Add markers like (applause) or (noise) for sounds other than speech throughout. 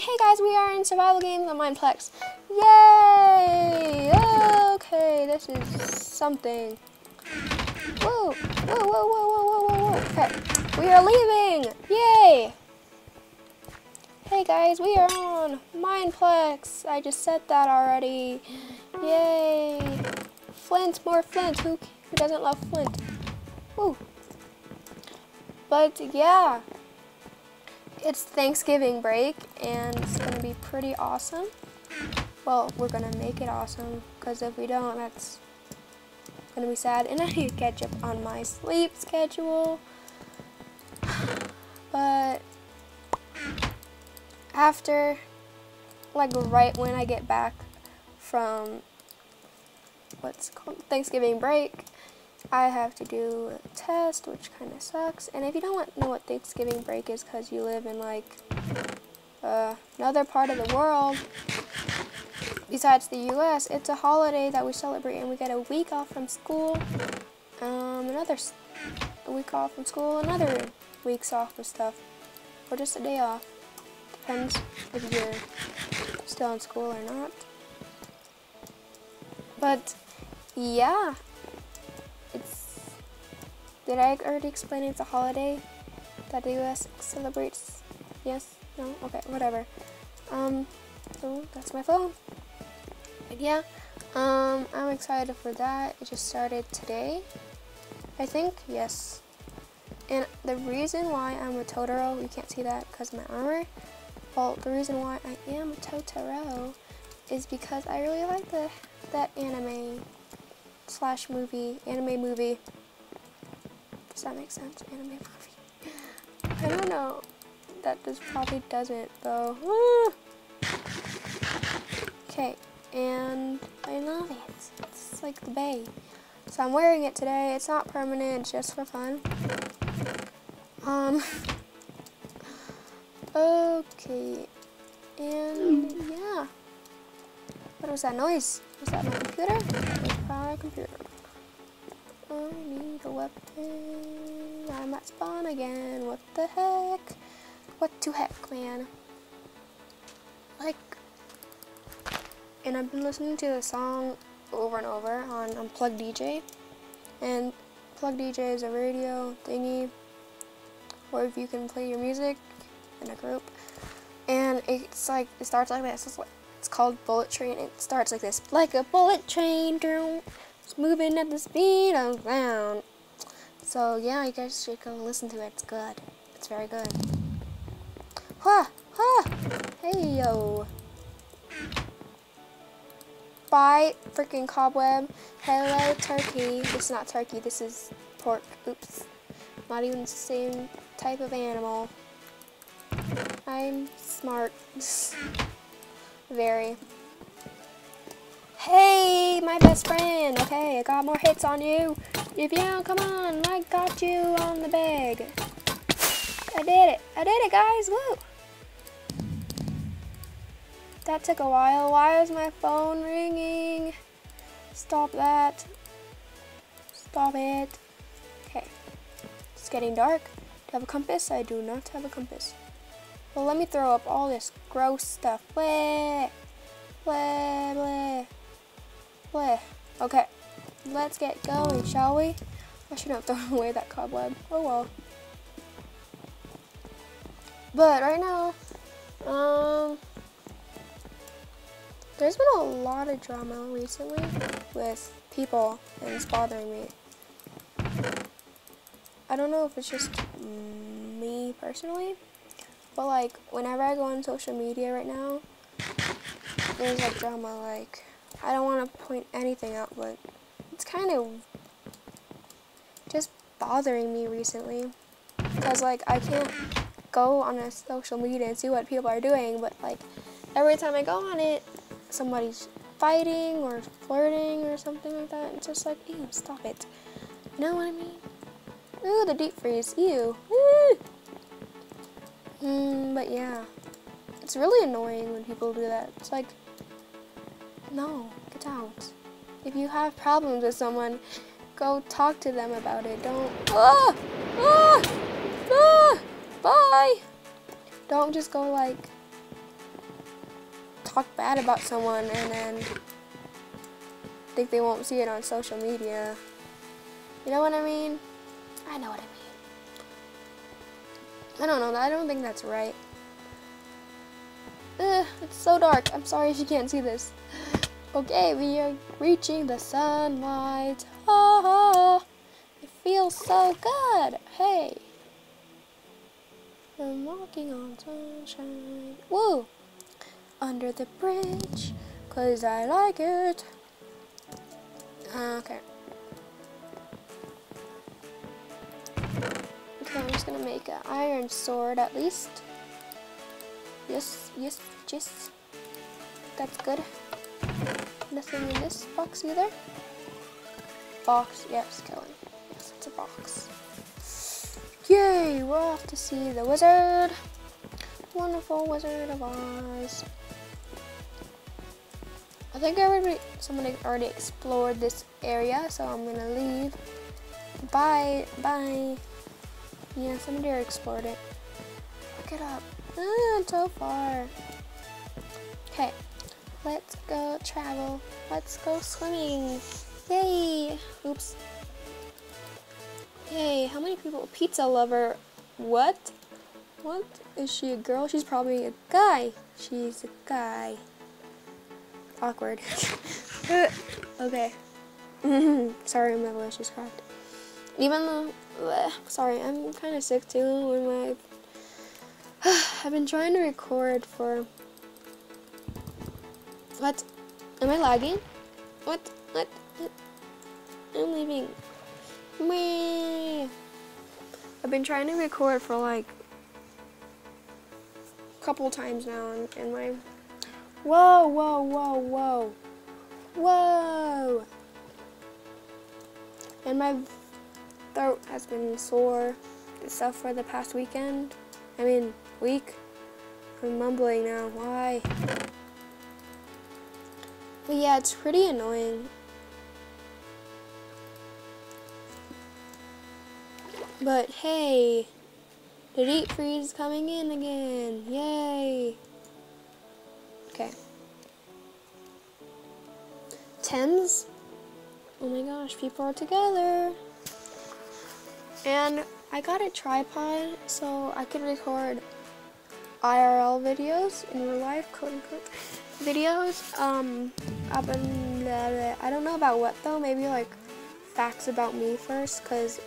Hey guys, we are in survival games on Mineplex. Yay! Okay, this is something. Whoa, whoa, whoa, whoa, whoa, whoa, whoa. Okay, we are leaving. Yay! Hey guys, we are on Mineplex. I just said that already. Yay! Flint, more Flint. Who, who doesn't love Flint? Woo. But yeah, it's Thanksgiving break and it's gonna be pretty awesome. Well, we're gonna make it awesome because if we don't, that's gonna be sad. And (laughs) I need to catch up on my sleep schedule. But after, like right when I get back from what's called Thanksgiving break, I have to do a test, which kind of sucks. And if you don't know what Thanksgiving break is because you live in like uh, another part of the world besides the U.S., it's a holiday that we celebrate and we get a week off from school, um, another week off from school, another weeks off with stuff, or just a day off. Depends if you're still in school or not. But yeah. Did I already explain it's a holiday that the U.S. celebrates? Yes? No? Okay, whatever. Um, so that's my phone. But yeah, um, I'm excited for that. It just started today, I think. Yes. And the reason why I'm a Totoro, you can't see that because of my armor. Well, the reason why I am a Totoro is because I really like the that anime slash movie, anime movie. Does that make sense? Anime movie. I don't know. That just probably doesn't though. Okay, and I love it. It's like the bay. So I'm wearing it today. It's not permanent, it's just for fun. Um. Okay. And yeah. What was that noise? Was that my computer? It's my computer. I need a weapon. I'm at spawn again. What the heck? What to heck, man? Like, and I've been listening to the song over and over on Unplugged DJ. And Plug DJ is a radio thingy where if you can play your music in a group. And it's like, it starts like this. It's, like, it's called Bullet Train. It starts like this. Like a bullet train, it's moving at the speed of sound. So yeah, you guys should go listen to it. It's good. It's very good. Ha! Ha! Hey yo! Bye, freaking cobweb. Hello, turkey. This is not turkey. This is pork. Oops. Not even the same type of animal. I'm smart. (laughs) Very. Hey, my best friend. Okay, I got more hits on you. If you don't, come on. I got you on the bag. I did it. I did it, guys. Woo. That took a while. Why is my phone ringing? Stop that. Stop it. Okay. It's getting dark. Do I have a compass? I do not have a compass. Well, let me throw up all this gross stuff. Bleh. Bleh, bleh. Okay. Let's get going, shall we? I should not (laughs) throw away that cobweb. Oh well. But right now, um, there's been a lot of drama recently with people and it's bothering me. I don't know if it's just me personally, but like whenever I go on social media right now, there's like drama. Like I don't want to point anything out, but it's kind of just bothering me recently because like I can't go on a social media and see what people are doing, but like every time I go on it, somebody's fighting or flirting or something like that. It's just like, ew, stop it. You know what I mean? Ooh, the deep freeze. Ew. Mm, but yeah. It's really annoying when people do that. It's like, no, get out. If you have problems with someone, go talk to them about it. Don't, ah, ah, ah, bye. Don't just go like, talk bad about someone and then think they won't see it on social media. You know what I mean? I know what I mean. I don't know. I don't think that's right. Ugh, it's so dark. I'm sorry if you can't see this. Okay, we are reaching the sunlight. Oh, it feels so good. Hey. I'm walking on sunshine. Woo! Under the bridge, cause I like it. Okay. Okay, I'm just gonna make an iron sword at least. Yes, yes, yes. That's good. Nothing in this box either. Box, yes, Kelly. Yes, it's a box. Yay, we're off to see the wizard. Wonderful Wizard of Oz. I think everybody, somebody already explored this area, so I'm gonna leave. Bye, bye. Yeah, somebody already explored it. Look it up. Ah, so far. Okay, let's go travel. Let's go swimming. Yay! Oops. Yay, how many people? Pizza lover. What? What? Is she a girl? She's probably a guy. She's a guy. Awkward. (laughs) okay. (laughs) sorry, my voice is cracked. Even though, bleh, sorry, I'm kind of sick too. When my, (sighs) I've been trying to record for. What? Am I lagging? What? What? what? I'm leaving. Me. I've been trying to record for like a couple times now, and, and my. Whoa! Whoa! Whoa! Whoa! Whoa! And my throat has been sore and stuff for the past weekend. I mean, week. I'm mumbling now. Why? But yeah, it's pretty annoying. But hey, the deep freeze is coming in again. Yay. Okay. Thames. Oh my gosh, people are together. And I got a tripod so I could record IRL videos in real life, quote unquote, videos. Um, up in the, I don't know about what though, maybe like facts about me first, because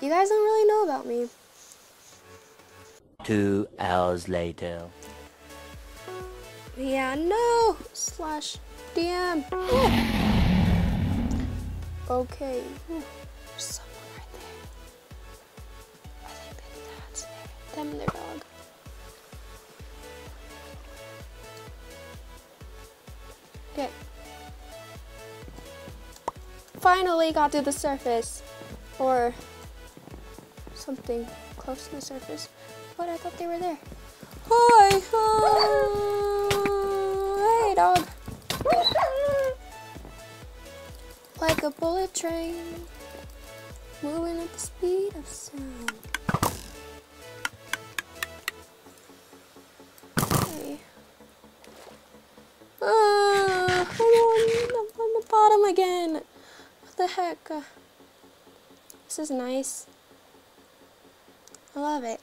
you guys don't really know about me. Two hours later. Yeah, no! Slash DM. Okay. There's someone right there. I think that's. Them and their dog. Okay. Finally got to the surface. Or something close to the surface. But I thought they were there. Hi! Hey, dog. Like a bullet train, moving at the speed of sound. Again. What the heck? Uh, this is nice. I love it.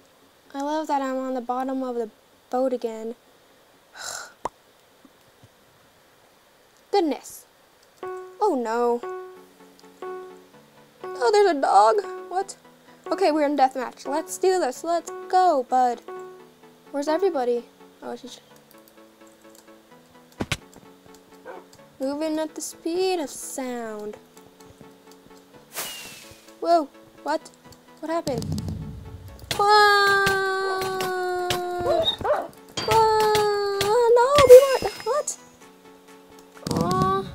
I love that I'm on the bottom of the boat again. (sighs) Goodness. Oh no. Oh, there's a dog. What? Okay, we're in deathmatch. Let's do this. Let's go, bud. Where's everybody? Oh, she's moving at the speed of sound. Whoa! What? What happened? Whoa! Whoa! No, we weren't. What? Aw.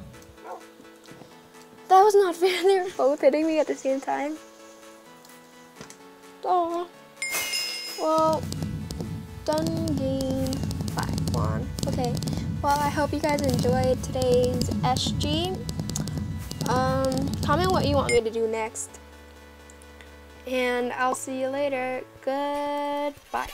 That was not (laughs) fair. They were both hitting me at the same time. Aw. Well, done game five. One. Okay. Well, I hope you guys enjoyed today's SG. Um, comment what you want me to do next. And I'll see you later. Goodbye.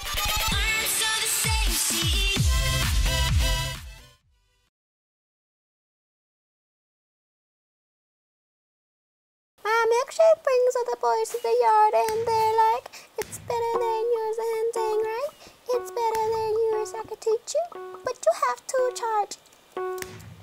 My milkshake brings all the boys to the yard and they're like, it's better than yours and dang right. It's better than yours, I could teach you, but you have to charge.